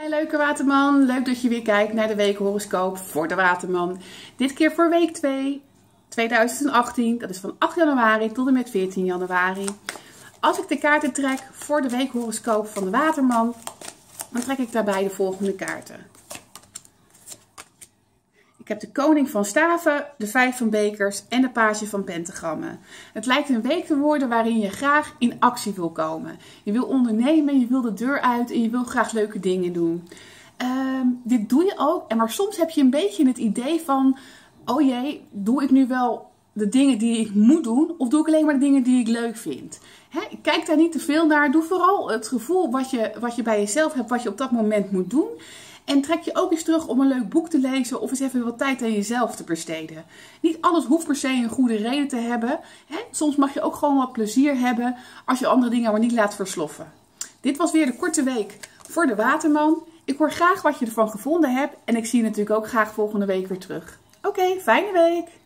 Hey leuke waterman, leuk dat je weer kijkt naar de weekhoroscoop voor de waterman. Dit keer voor week 2, 2018, dat is van 8 januari tot en met 14 januari. Als ik de kaarten trek voor de weekhoroscoop van de waterman, dan trek ik daarbij de volgende kaarten. Ik heb de koning van staven, de vijf van bekers en de page van pentagrammen. Het lijkt een week te worden waarin je graag in actie wil komen. Je wil ondernemen, je wil de deur uit en je wil graag leuke dingen doen. Uh, dit doe je ook, maar soms heb je een beetje het idee van... Oh jee, doe ik nu wel de dingen die ik moet doen of doe ik alleen maar de dingen die ik leuk vind? Kijk daar niet te veel naar. Doe vooral het gevoel wat je, wat je bij jezelf hebt, wat je op dat moment moet doen. En trek je ook eens terug om een leuk boek te lezen of eens even wat tijd aan jezelf te besteden. Niet alles hoeft per se een goede reden te hebben. Hè? Soms mag je ook gewoon wat plezier hebben als je andere dingen maar niet laat versloffen. Dit was weer de korte week voor de Waterman. Ik hoor graag wat je ervan gevonden hebt en ik zie je natuurlijk ook graag volgende week weer terug. Oké, fijne week!